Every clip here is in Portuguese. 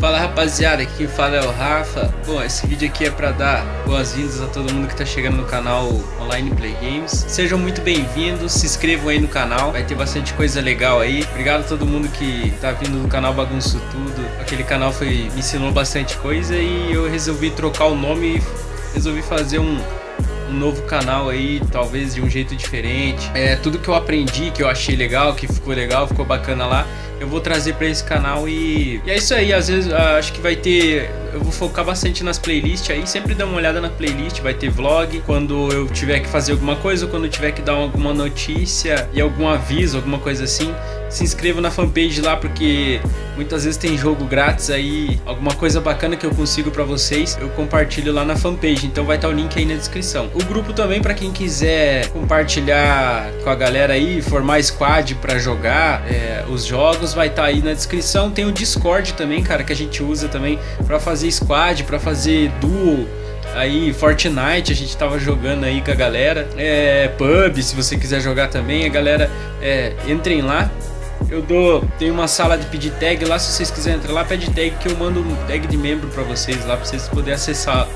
Fala rapaziada, aqui quem fala é o Rafa. Bom, esse vídeo aqui é para dar boas-vindas a todo mundo que tá chegando no canal Online Play Games. Sejam muito bem-vindos, se inscrevam aí no canal, vai ter bastante coisa legal aí. Obrigado a todo mundo que tá vindo do canal Bagunço Tudo. Aquele canal foi me ensinou bastante coisa e eu resolvi trocar o nome e resolvi fazer um um novo canal aí, talvez de um jeito diferente. É tudo que eu aprendi, que eu achei legal, que ficou legal, ficou bacana lá eu vou trazer para esse canal e, e, é isso aí, às vezes ah, acho que vai ter, eu vou focar bastante nas playlists aí, sempre dá uma olhada na playlist, vai ter vlog, quando eu tiver que fazer alguma coisa, ou quando eu tiver que dar alguma notícia e algum aviso, alguma coisa assim, se inscreva na fanpage lá porque muitas vezes tem jogo grátis aí, alguma coisa bacana que eu consigo para vocês, eu compartilho lá na fanpage, então vai estar o link aí na descrição. O grupo também para quem quiser compartilhar com a galera aí, formar squad para jogar é, os jogos, vai estar aí na descrição. Tem o Discord também, cara, que a gente usa também para fazer squad, para fazer duo aí Fortnite a gente tava jogando aí com a galera é, pub se você quiser jogar também a galera é, entrem lá eu dou. Tem uma sala de pedir tag lá. Se vocês quiserem entrar lá, pede tag que eu mando um tag de membro para vocês lá, para vocês poderem acessar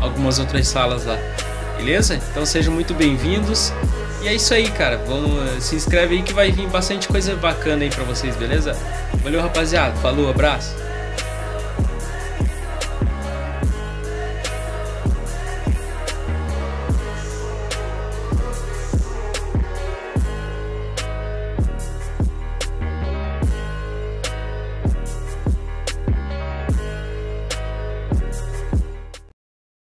algumas outras salas lá. Beleza? Então sejam muito bem-vindos. E é isso aí, cara. Vamos, se inscreve aí que vai vir bastante coisa bacana aí para vocês, beleza? Valeu, rapaziada. Falou, abraço.